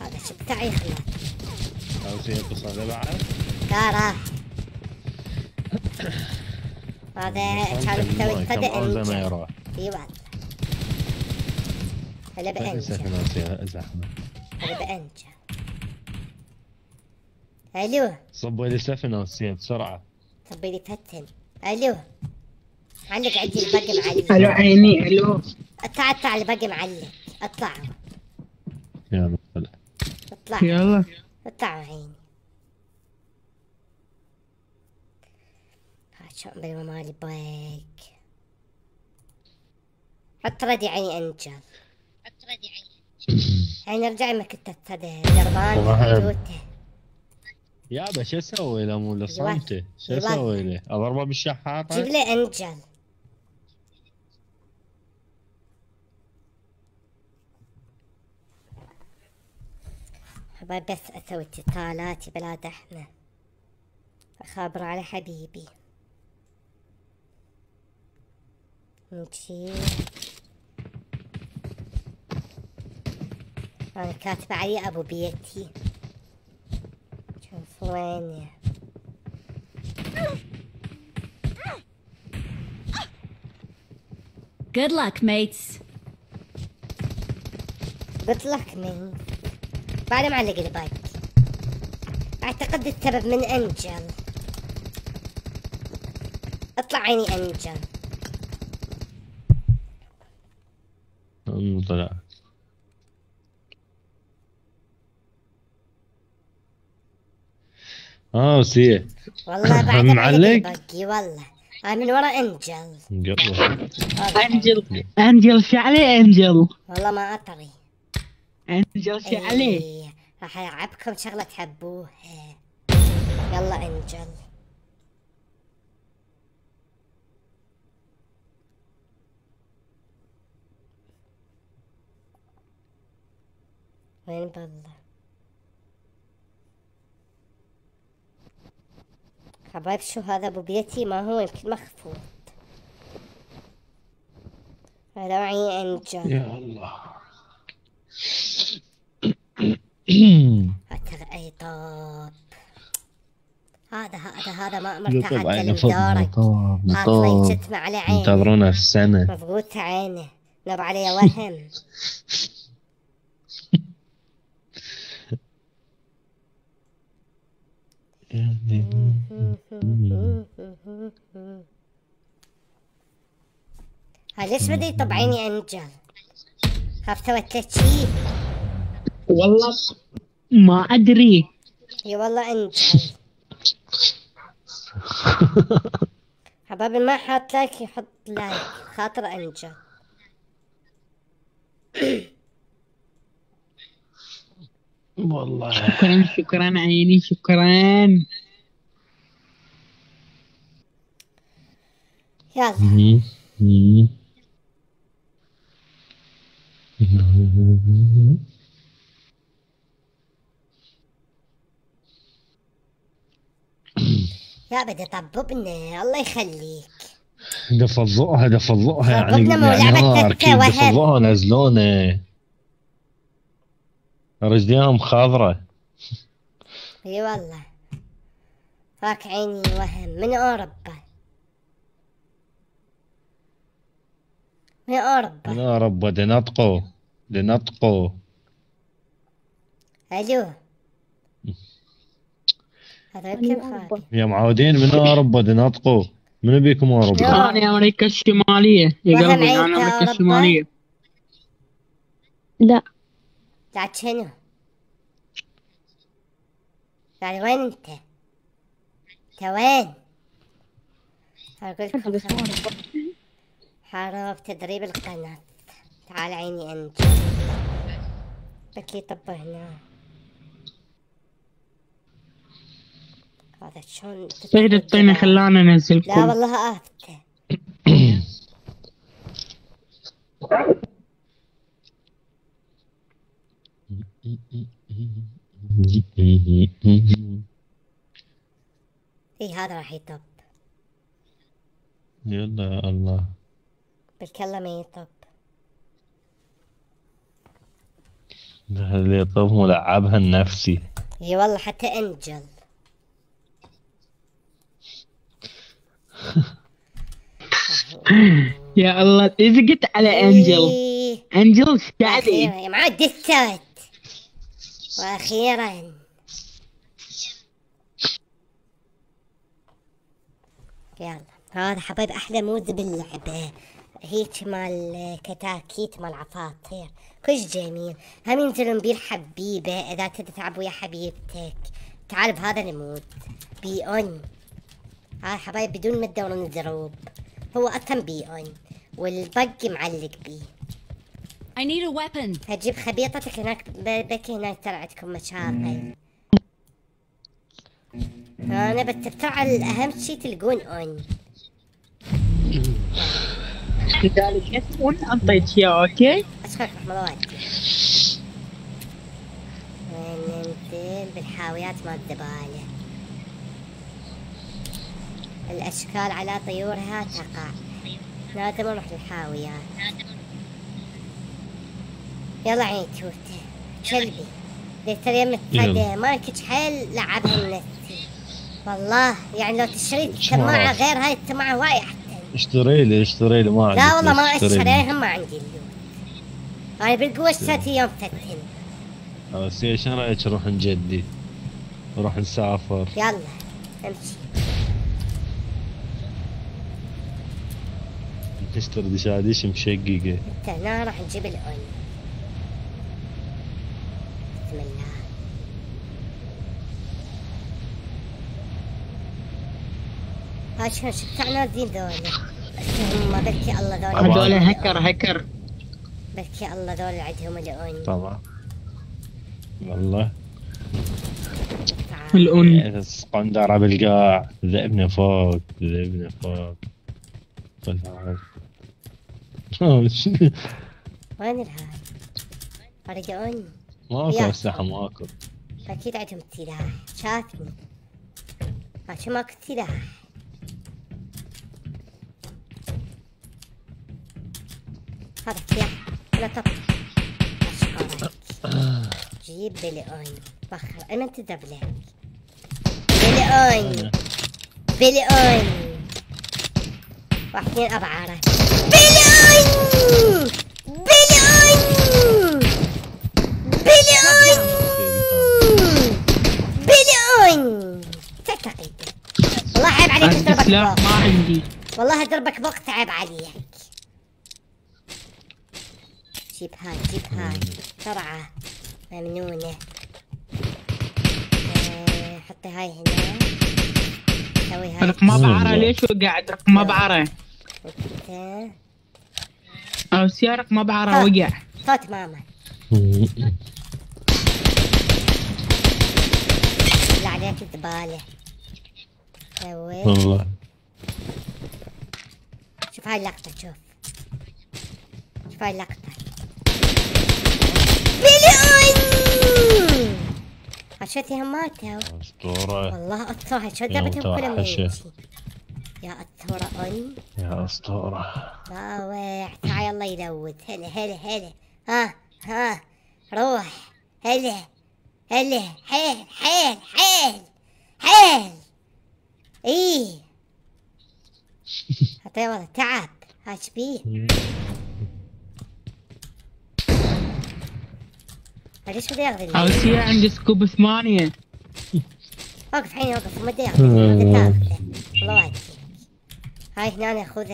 هذا شو بتاعي خلاص أو شيء قصة بعد لا راح هذا كان مسوي فدا ما أنجل. اي والله هلا زحمة هلا بانجل ألو. صبوا لي سفن وسيم بسرعة. صبي لي فتن. ألو. علق عندي الباقي ألو معلق عيني ألو. أطلع أطلع الباقي معلق أطلع. يلا طلع أطلع. يلا. أطلع عيني. شو بالمال بايك حط ردي عيني أنجل. يعني ارجع ما كنت دربان والله. توته يابا شو أسوي له مو لصمته شو أسوي له أضربه بالشحاطة؟ جيب لي أنجل. حبايب بس أسوي اتصالاتي بلا دحمة أخابر على حبيبي. نجي أنا كاتبة علي أبو بيتي. شوف وين Good luck, mates. قلت لك من بعد معلق الباك أعتقد السبب من أنجل. اطلع عيني أنجل. أم طلع. آه وسيه والله بعد معلق؟ والله. من ورا إنجل. إنجل. إنجل شو عليه إنجل. والله ما أطري. إنجل شو عليه. إيه، راح ألعبكم شغلة تحبوها يلا إنجل. وين بالله؟ حبايب شو هذا أبو بيتي ما هو يمكن مخفوض. هذا معي انجل يا الله. أتر أي طاب هذا هذا هذا ما مطار حاط لي مطار جتمة على عينه انتظرونا في السنة. مضغوط عينه نب علي وهم. ليش بدي يطب عيني انجل خاف سويت لك شي. والله ما أدري. إي والله انجل حبايبي ما حاط like يحط like خاطر انجل والله. شكرا شكرا عيني شكرا. يلا. يا بدي طببنا الله يخليك. ده فضوها ده فضوها يعني يعني تكة كيف ده وهم. رجليهم خضرة إي والله. فاك عيني وهم. من أوروبا؟ من أوروبا. يا رب ده نطقوا ده نطقوا ألو يا معودين من أوروبا؟ ده نطقوا منو بيكم أوروبا؟ أنا أمريكا الشمالية. يا قلبي أنا أمريكا أوروبا؟ الشمالية. لا. لا شنو يعني وين انت أنت وين أقول لكم تدريب القناة. تعال عيني أنت. بكي طب هنا. هذا شلون سيد الطينه خلانا لا انزلكم والله آفته اي هذا راح يطب. يلا يا الله. بالكلة ما يطب. ده اللي يطوف ملعبها النفسي. إي والله حتى أنجل. يا الله ازقت على أنجل. أنجل شو عليه وأخيرا يا وأخيرا. يلا. هذا حبايب أحلى مود باللعبة. هيك مال كتاكيت مال عفاطير كلش جميل. هم ينزلون بيه الحبيبة إذا تبي تلعب ويا حبيبتك. تعال بهذا المود. بي أون. هاي حبايب بدون ما تدورون الدروب هو أصلا بي أون. والبق معلق بيه. I need a weapon. هتجيب خبيطتك هناك. ب- بكي هناك ترى عندكم مشاغل أنا بتبتع الاهم شي تلقون اون لذلك اسم انطيت اياه أوكي؟ أشكرك رحمة الله ننزل بالحاويات مال الزبالة الأشكال على طيورها تقع. لازم نروح للحاويات يلا عين توته كلبي ذيك اليوم التفدى مالك حيل لعبها النسي والله يعني لو تشتري سماعة عارف. غير هاي السماعة وايد أحسن. اشتري لي اشتري لي ما عندي لا والله ما اشتري ما عندي اللوت أنا بالقوة اشتريت يوم فتن بس إيش رأيك نروح نجدي نروح نسافر. يلا امشي. نشتري دشاديش مشققه إنت هنا راح نجيب الاون بسم الله هاي شلون شفتوا نازلين ذولي هم بلكي الله ذولي طبعاً. هذول هكر هكر. بلكي الله ذولي عندهم الأون. طبعا. والله. الأن اسقندرة بالقاع ذئبنا فوق ذئبنا فوق؟ وين الهاي؟ أون؟ ماكو يا. أسلحة ماكو. أكيد عندهم سلاح. شافني عشان ماكو سلاح. سلاح لا أشكرك. جيب بليون بخر. أنا تذهب لك. بليون بليون واحد اثنين أبعارة. بليون بليون بليون بليون تعتقد والله عيب عليك بوقت ما عندي. والله اضربك بوقت عيب عليك. جيب هاي جيب هاي بسرعة ممنونة آه، حطي هاي هنا. سوي هاي. رقم ما بعرة. ليش وقعت رقم ما بعرة. أو سيارة ما بعرة ها. وقع. صوت ماما. لا عليك زبالة سوي والله. شوف هاي اللقطة شوف. شوف هاي اللقطة. عشتهم ماتوا أسطورة. والله أسطورة. شو يا ذبتهم كلهم. يا أسطورة أن يا أسطورة. راوح تعال الله يلوث. هلا هلا هلا ها ها. روح. هلا هلا حيل حيل حيل حيل إيه. حتى والله تعب. هاش بيه ليش بده ياخذ أو سيارة عندي سكوب ثمانية. وقف حين وقف ما ياخذ تاخذه والله وايد هاي هنا أنا خذ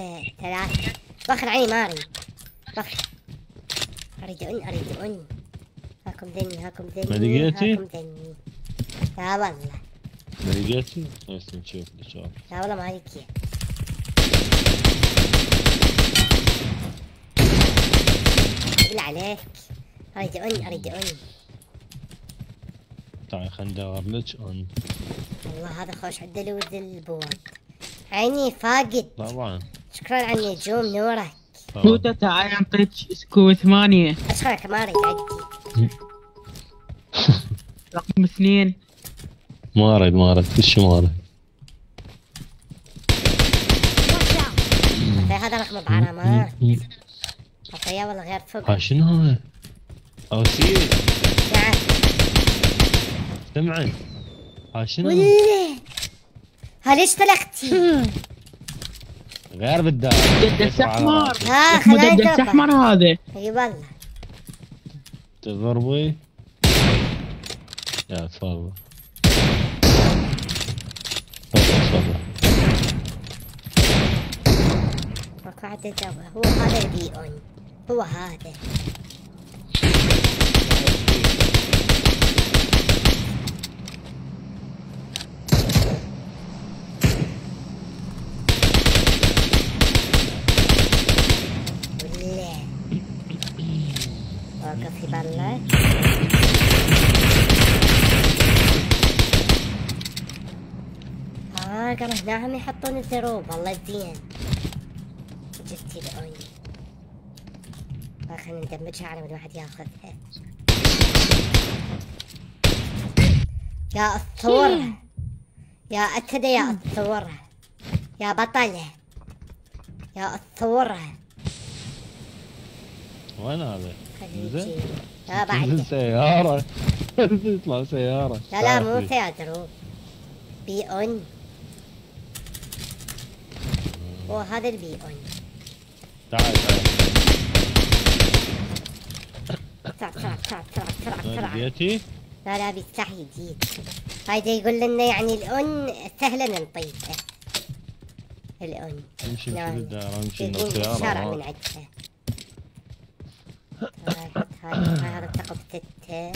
ثلاثة. بخر عيني ما أريد. بخر. أريد ان أريد ان هاكم ذني هاكم ذني ما لقيتي؟ هاكم ذني لا والله. ما لقيتي؟ بس نشوف نشوف لا والله ما إياه. بالله عليك. أريد أن أريد أن. تعال خلينا ندور لك اون والله هذا خوش عنده لود البوط عيني فاقد. طبعا. شكرا على النجوم نورك. توتا تعال انطيك سكوب ثمانية. أشكرك ما أريد عندي رقم اثنين. ما أريد ما أريد كل شيء ما أريد. هذا رقم بعلامات حتى والله غير فوق. ها شنو هذا؟ أو سير نعم سمعي ها شنو؟ ها ليش طلقتي؟ غير بالدار. مسدس احمر ها نتوقع احمر هذا؟ أي والله. تضربي. يا تفضل. هو هذا البي اون هو هذا ولا واقف يبلع آه قالوا هنا يحطون الدروب والله زين. جبت الأوي خلينا ندمجها على مود واحد ياخذها. يا الثورة يا أكد يا الثورة يا بطلة يا الثورة وين هذا؟ خليه زين. يجي لا بعد. سيارة. يطلع سيارة. لا لا مو يا دروب بي أون. هو هذا البي أون. تعال تعال. بسرعة بسرعة بسرعة بسرعة بيتي؟ لا لا بيفتح جديد هيدا يقول لنا يعني الأون سهلة ننطيها الأون. نمشي نعم. نمشي بالدائرة نمشي من تجيني الشارع من عندها هاي هاي هذا الثقب ستة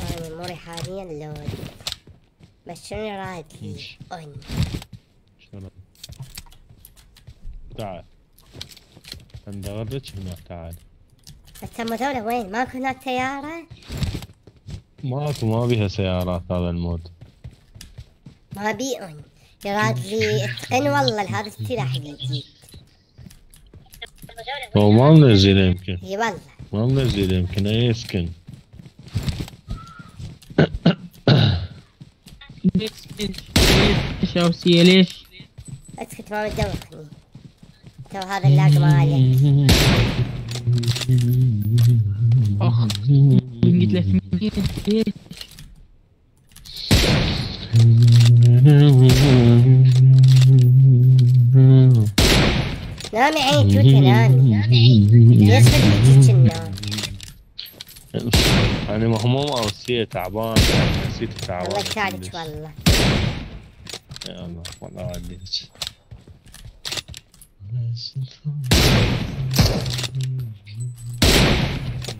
هاي ميموري حاليا لود. بس شنو. أون شنو؟ تعال. ندور لك هنا تعال. بس هم ذولا وين؟ ماكو هناك سيارة؟ ماكو ما بيها سيارات هذا المود. ما بي أون يراد لي اتقن والله لهذا السلاح الجديد هو ما منزل يمكن. إي والله. ما منزل يمكن اي سكن ليش ليش يا وسيا ليش؟ اسكت ما مدوخني تو هذا اللاق مالك اخ قلت له 800 ليش؟ نامي عين توته نامي ليش خليتك النوم أنا مهموم أو سي تعبان نسيت تعبان الله يساعدك والله. يا الله والله وديك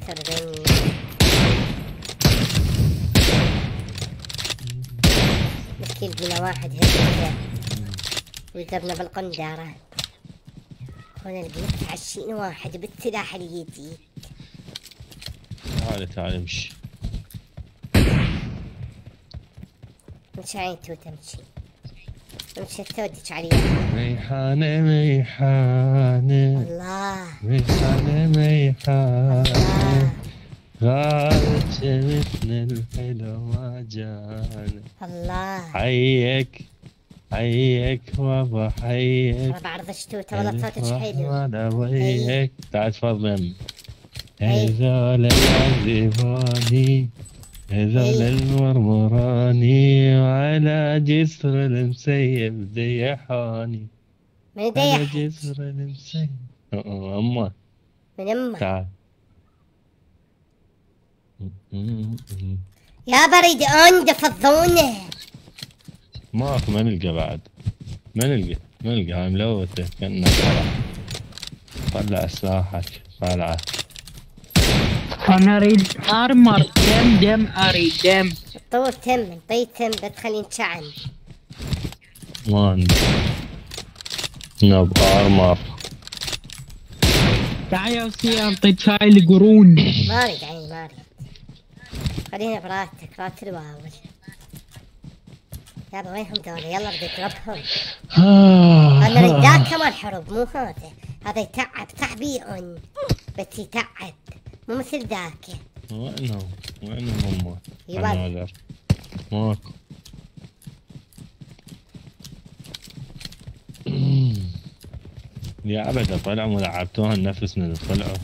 تربيني مسكين بينا واحد هكذا ويضربنا بالقندارة هنا لقيت عشرين واحد بالسلاح الجديد تعالي تعالي امشي. مش عين توته امشي امشي تودك عليها ريحانة ريحانة الله. ريحانة ريحانة الله غابت شمسنا الحلو ما جانا الله. حيك حيك بابا حيك. أنا بعرض شتوته والله صوتك حلو أنا وياك تعال تفضل. هذول العذباني أي. المرمراني وعلى جسر المسيب ذيحاني من على جسر المسيب أما. من امه تعال. يا بريد اون فضونه ماكو ما نلقى بعد. ما نلقى ما نلقى هاي ملوثة كأنها طلع طلع سلاحك طالعة أنا أريد أرمر. دم دم اريد دم. طول تم طي تم بتخلي نشعن ما عندي نبغى أرمر. تعال يا وسيا اعطيك هاي القرون ما اريد عيني ما اريد خلينا براتك رات الواول يلا وينهم ذولا يلا بدي أضربهم. أنا اريد ذاك كمان حرب مو هذا. هذا يتعب اون بس يتعب مو مثل ذاك وينهم وينهم هم يبا. حناجر ماكو. يا أبدا طلعوا ولعبتوها النفس من طلعوا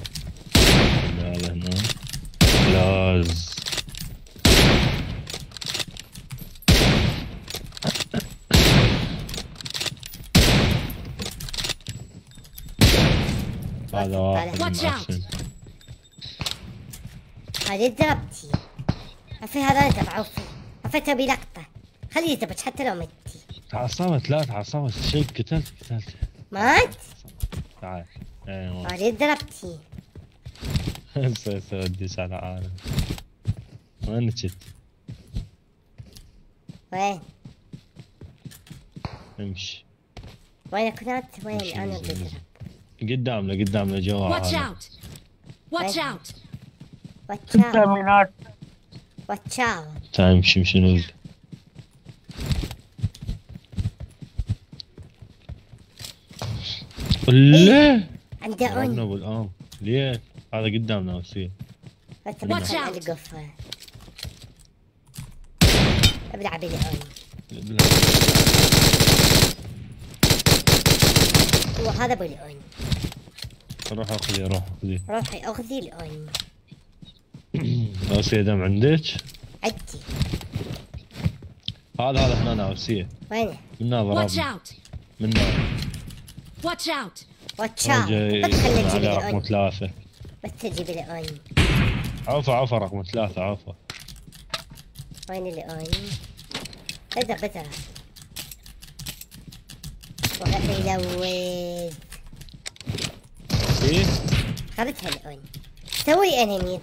هذا هنا لاز هذا واحد هذه ضربتي عفي هذا انت بعوفي عفي تبي لقطة. خليه يذبح حتى لو متي تعصبت؟ لا تعصبت. شيء قتلت قتلت. مات؟ تعال. أيوه اريد ضربتي هسه على عالم وين كنت؟ وين؟ امشي. وين كنت؟ وين؟ أنا بضرب. قدامنا قدامنا جوا عالم. out! Watch out! واتشاو واتشاو امشي امشي نوز لا عنده اون بالآم ليه؟ هذا قدامنا وسيم اتبع Watch out. القفة ابلع بلي اون هو هذا بلي اون روح اخذي روح اخذي روحي اخذي الاون اوسية دم عندك؟ عدي هذا هذا هنا out! منا. Watch out! واتشاو جاي بس خلنا نجيب على رقم ثلاثة. بس تجيب الأون. عوفة عوفة رقم ثلاثة عوفة وين الأون؟ اذا بذرة وغفي يلوث إيه؟ خذتها الأون. سوي أنمي.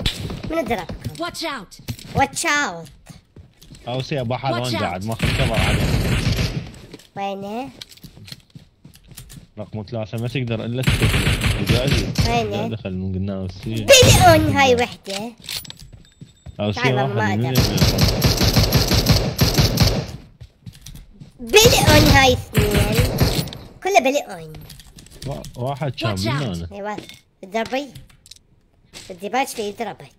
من ضربكم Watch out! واتشاو اوسية بحر Watch وين out. قاعد؟ ماخذ كفر عليه. وينه رقم ثلاثة ما تقدر إلا تدخل وينه دخل من قلنا بليون هاي وحدة. ما أقدر. اللي- بليون هاي اثنين. كله بليون وا- واحد كان من. أنا إيوه تضربي الديباج في يضربك.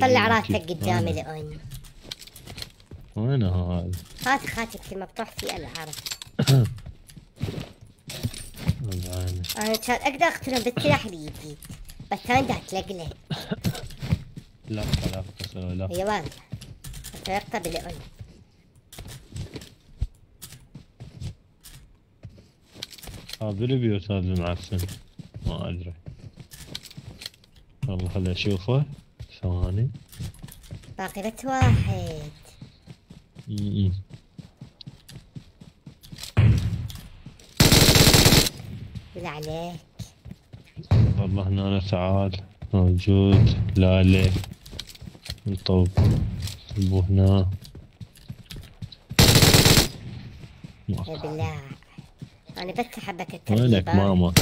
طلع اللي راسك كيف- قدام وين- هذا؟ هات خاتمتي مفتوح في عيني. أنا كان أقدر اقتلهم بالسلاح الجديد بس أنا دا اتلقلق لا لا لا اي والله بس يقطع بالأون. هذا البيوت هذا المعفن ما أدري. والله خلي اشوفه ثواني. باقي بس واحد. م-م. بالله عليك. والله هنا تعال موجود. لا عليه. نطب طبوا هنا. يا بالله. أنا بس حبك وينك الترتيب ماما؟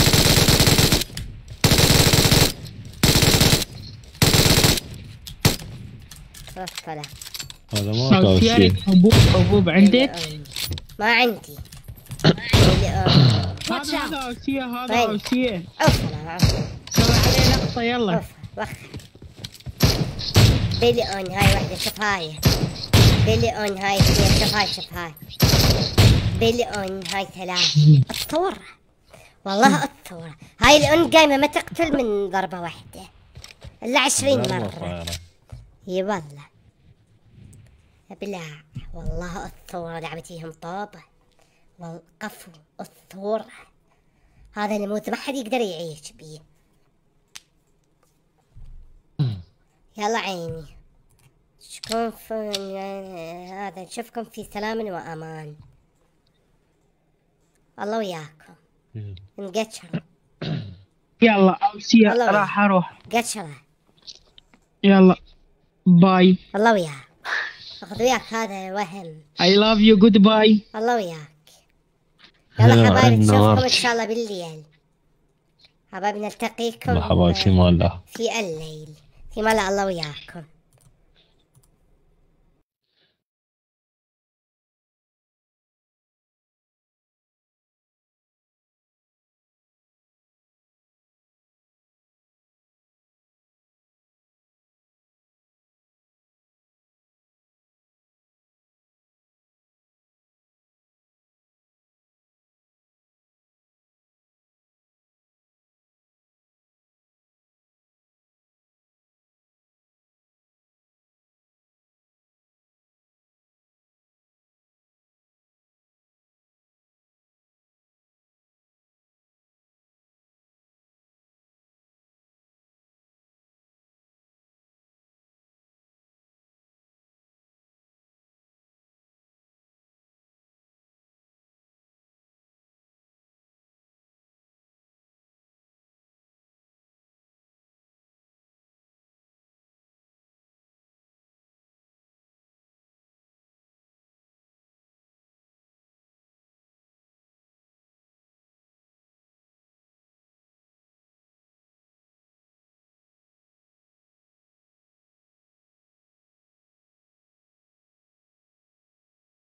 هذا ما حبوب حبوب عندك. ما عندي. هذا! أوسية هذا أنا عارف. سوي عليه لقطه يلا. وخر بليون هاي وحدة شوف هاي. بليون هاي اثنين شوف هاي شوف هاي. بليون هاي ثلاث الصورة والله الصورة هاي الأون قايمة ما تقتل من ضربة واحدة. إلا عشرين مرة. طايرة. اي والله بالله والله الثورة لعبتيهم طابة والقفو الثورة هذا الموت ما حد يقدر يعيش بيه. يلا عيني. شكون في هذا؟ نشوفكم في سلام وأمان. الله وياكم. نقشر يلا والله راح أروح. قشرة. يلا. باي الله وياك. أخذ وياك هذا وهم I love you. Goodbye. الله وياك. يلا حبايبي نشوفكم. إن شاء الله بالليل. حبايبي نلتقيكم مرحبا في مال الله في الليل. في ملأ الله وياكم.